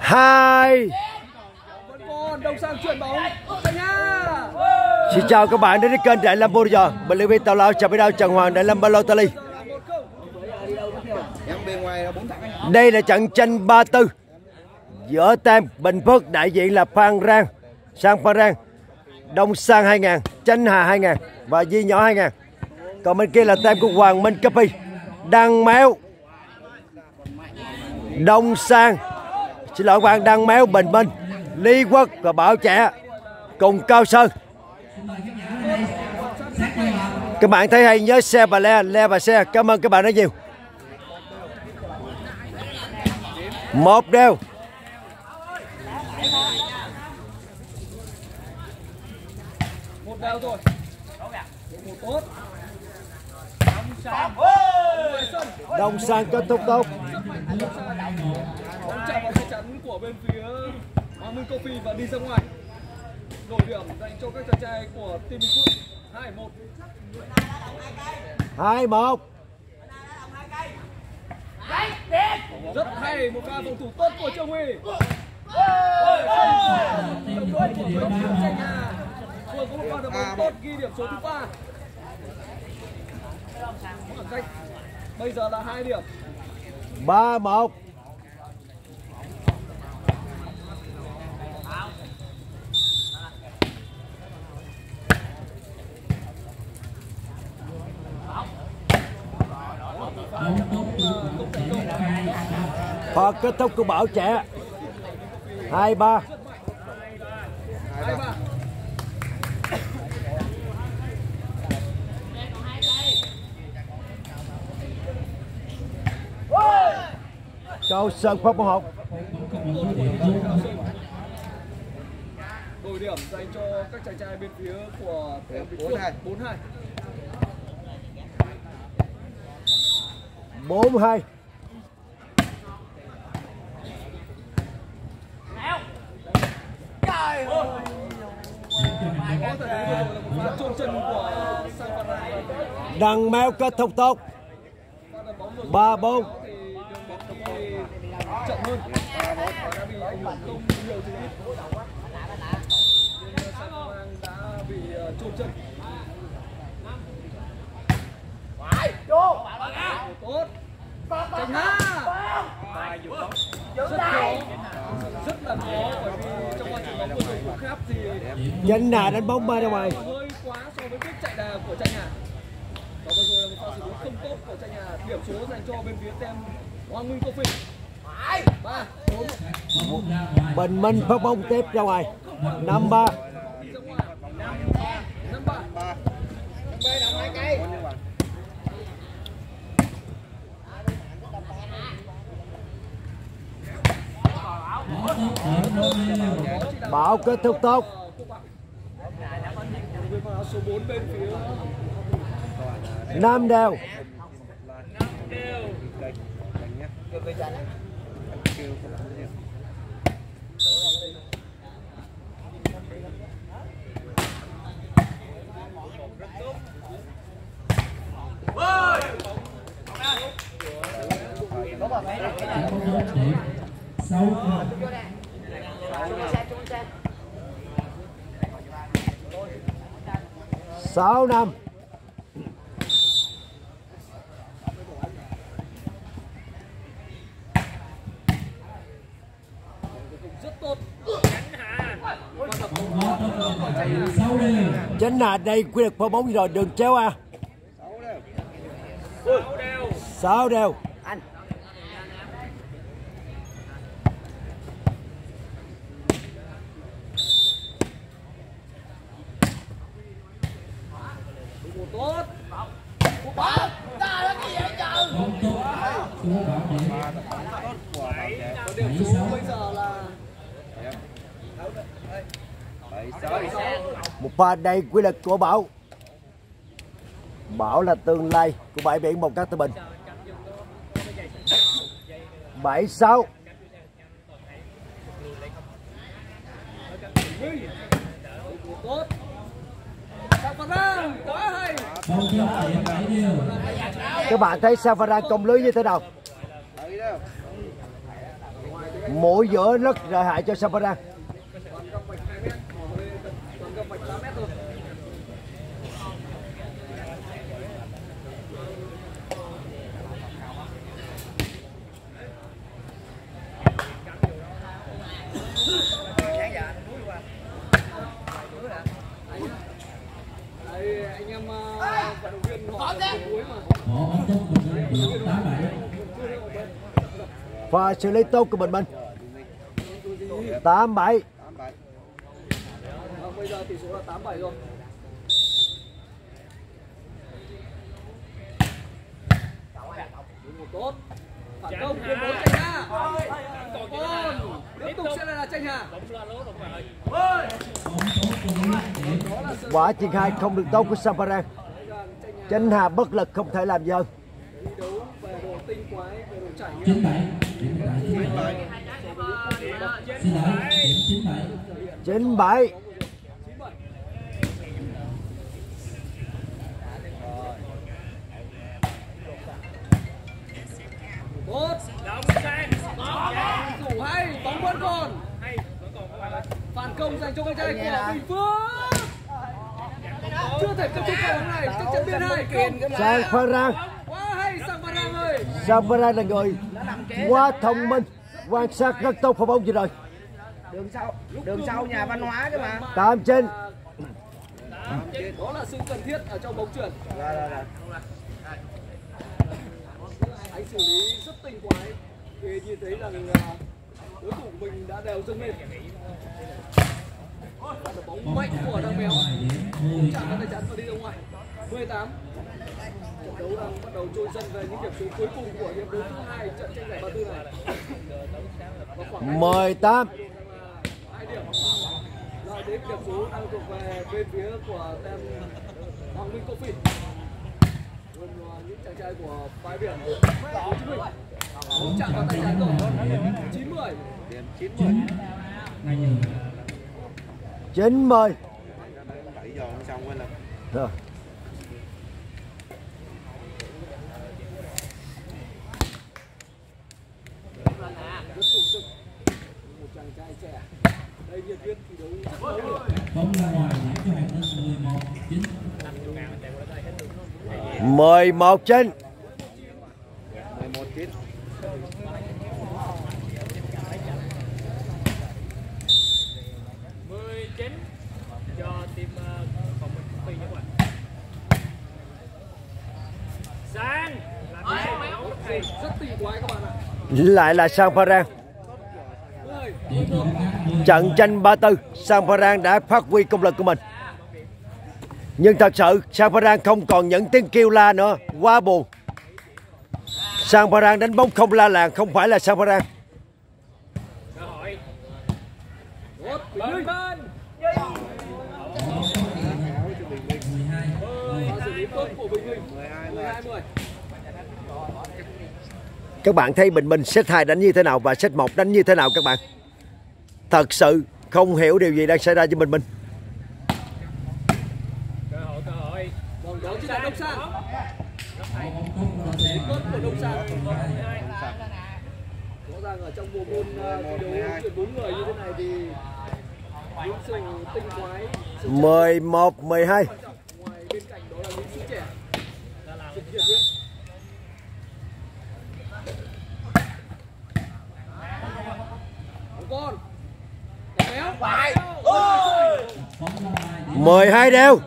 hai vẫn sang chuyển bóng Xin chào các bạn đến với kênh Đại Lâm Bồ Giờ. Mình là viên Lao, chào biết đâu Trần Hoàng, Đại Lâm Balotelli Đây là trận tranh 34 Giữa Tam Bình Phước, đại diện là Phan Rang, Sang Phan Rang, Đông Sang 2000 Chanh Hà 2000 Và Di Nhỏ 2000 Còn bên kia là Tam của Hoàng Minh Copy Đăng Méo Đông Sang. Xin lỗi bạn Đăng Méo Bình Minh. Lý Quốc và Bảo Trẻ Cùng Cao Sơn. Các bạn thấy hay nhớ xe và le le và xe cảm ơn các bạn rất nhiều. Một đều. Một đều một tốt. Đồng sang kết thúc tốt bóng chạm vào tay chắn của bên phía Hoàng Minh Coffee và đi ra ngoài. Đổi điểm dành cho các chàng trai của team Bình Phước hai một. Hai một. Rất hay một pha phòng thủ tốt của Châu Huy. Đồng đội của bên phía Tranh Hà vừa có một pha đập bóng tốt ghi điểm số thứ ba. Khoảng cách bây giờ là hai điểm ba một. Pha kết thúc của Bảo Trẻ. Hai ba. cho sân pháp môn học. Đổi điểm dành cho các chàng trai bên phía của em Vĩnh Phương 42 42 Trời ơi. Đằng mèo kết thúc tốc, ba 4 Nhân đà đã bị trôn chân rất là khó trong đánh bóng bay ra ngoài hơi quá so với bước chạy đà của Tranh Hà và vừa rồi là một pha xử lý không tốt của Tranh Hà điểm số dành cho bên phía tem Hoàng Minh Coffee ba Bình Minh phát bóng tiếp ra ngoài. Năm ba. Đi Bảo kết thúc tốt. Người mặc áo số 4 bên phía năm đều sáu năm. Chính là đây quy luật bóng rồi đừng chéo à. Sáu đều. Một tốt Và điểm số bây giờ là một pha đầy quy luật của Bảo. Bảo là tương lai của bãi biển một cát Tây Bình. Bảy sáu. Tốt Sang Phan Rang quá hay các bạn thấy Savara công lưới như thế nào? Mũi giữa rất lợi hại cho Samparan. toàn góc vạch 2 mét bỏ lên toàn góc vạch 8 mét thôi Đây, anh em ờ, vận động viên họ ở cuối mà Họ bắn tốt bình minh tỷ số 8 7 và xử lý tốt của Bình Minh. 87 bây giờ tỷ số là 8-7 rồi. Tốt. Phản công tuyên bố tranh tiếp tục sẽ là tranh Quả triển khai không được tốt của Samparan. tranh Chánh Hà bất lực không thể làm gì hơn. thi đấu về độ tinh quái, về độ trải nghiệm. 9 7 điểm tại xin lỗi điểm 9 7 9-7. 97. Tốt. Thủ hay, bóng vẫn còn. Phản công dành cho con trai của Bình Phước. Chưa thể kết thúc cầu bóng này, chắc chắn biên hai không. Samparan. Quá hay sang Văn Rang ơi. Samparan là người quá thông minh. Quan sát rất tốt pha bóng vừa rồi. đường sau đường sau nhà văn hóa chứ mà Tám trên. Đó là sự cần thiết ở trong bóng chuyển. rồi rồi rồi Anh xử lý rất tinh quái. Khi nhìn thấy rằng à, đối thủ mình đã đều dâng lên. Là bóng mạnh của thằng béo. Không chạm vào tay chắn và đi ra ngoài. 18. Trận đấu đang bắt đầu trôi dần về những điểm số cuối cùng của hiệp đấu thứ hai trận tranh giải 34 này. Và khoảng hai 18. hai điểm. Rồi đến điểm số đang thuộc về bên phía của tem Hoàng Minh Coffee luôn uh, những chàng trai của bãi biển. Hồ Chí Minh. Không chạm vào tay trái rồi. Chín mười điểm chín mươi. Ngay nhường 90. bảy giờ nó xong rồi là Rồi. rất sung sức một chàng trai trẻ đây nhiệt huyết thi đấu bóng ra ngoài cho 11 9 11 trên. mười một chín cho team ờ, phòng mình Phi nhé các bạn Sang làm rất quái các bạn ạ Lại là Samparan. Ơi, điểm cho các khác 10 Trận tranh 34, Samparan đã phát huy công lực của mình. Nhưng thật sự Samparan không còn những tiếng kêu la nữa, quá buồn. Samparan đánh bóng không la làng, không phải là Samparan. cơ hội tốt bình minh bên và xử lý tốt của bình minh 12 10 Các bạn thấy Bình Minh set 2 đánh như thế nào và set 1 đánh như thế nào các bạn? Thật sự không hiểu điều gì đang xảy ra cho Bình Minh. cơ hội cơ hội đó chính là đông sang bóng tốt cho tốt của đông sang 12 rõ ràng ở trong bộ môn thi đấu chuyển bốn người như thế này thì những sự tinh quái sự 11 12. quan trọng ngoài bên cạnh đó là những sự trẻ sự nhiệt huyết Bóng con Đẹp béo phải bóng ra ngoài điểm 12 đều. hai đều tốt Không vào 13 11 bóng tốt của Bảo 13 12 13 cho phòng 12 hai đều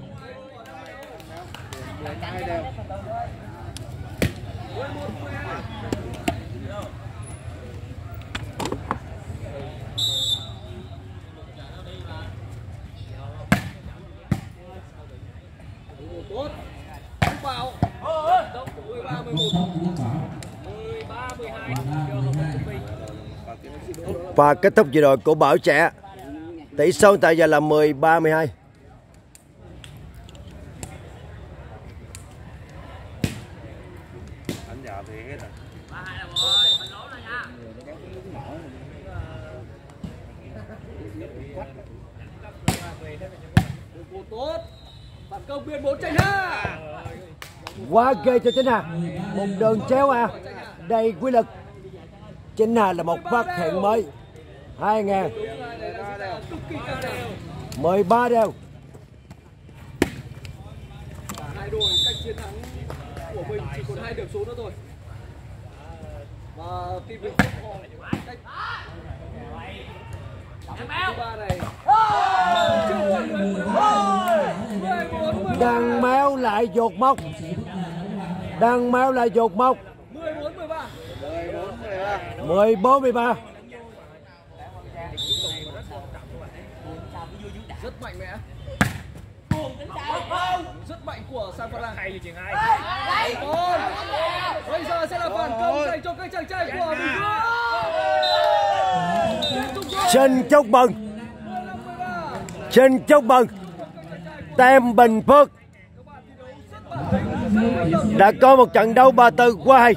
Và kết thúc vừa rồi của Bảo Trẻ. Tỷ số tại giờ là 10 32. Quá ghê cho Chính Hà. Một đường chéo à. Đầy quy lực. Chính Hà là một phát hiện mới. 2 ngàn Thứ hai này là 13 đều cả hai đội cách chiến thắng của mình chỉ còn hai điểm số nữa thôi và team Vĩnh Phúc họ cách thứ ba này chưa qua lưới của 14 13 đang méo lại dột móc. Đang méo lại dột móc 14 13 14 13 14 13 rất mạnh mẽ. Rất mạnh của San Francisco hay như chuyện hai. Còn bây giờ sẽ là phản công dành cho các chàng trai của Bình rồi. xin chúc mừng 15 13. xin chúc mừng tem bình phước. Đã có một trận đấu ba tư quá hay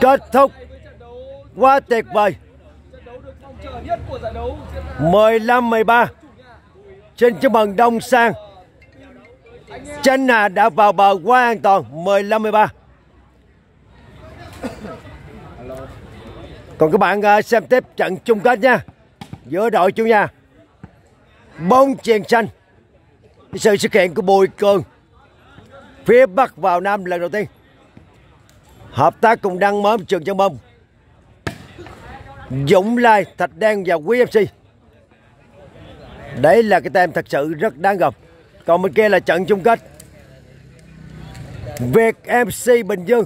kết thúc quá tuyệt vời 15-13 Trên chúc mừng Đông Sang. Chanh Hà đã vào bờ quá an toàn. 15-13 Còn các bạn ờ, xem tiếp trận chung kết nha. Giữa đội chủ nhà. Bông Triền Xanh. Sự xuất hiện của Bùi Cường. Phía Bắc vào Nam lần đầu tiên. Hợp tác cùng đăng mớm trường chân bông. Dũng Lai, Thạch Đen và Quý FC Đấy là cái tem thật sự rất đáng gồm Còn bên kia là trận chung kết. Việt MC Bình Dương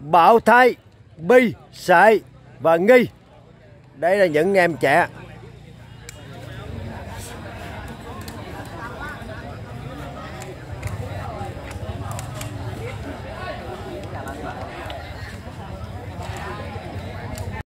Bảo Thái Bi Sại và Nghi. Đây là những em trẻ.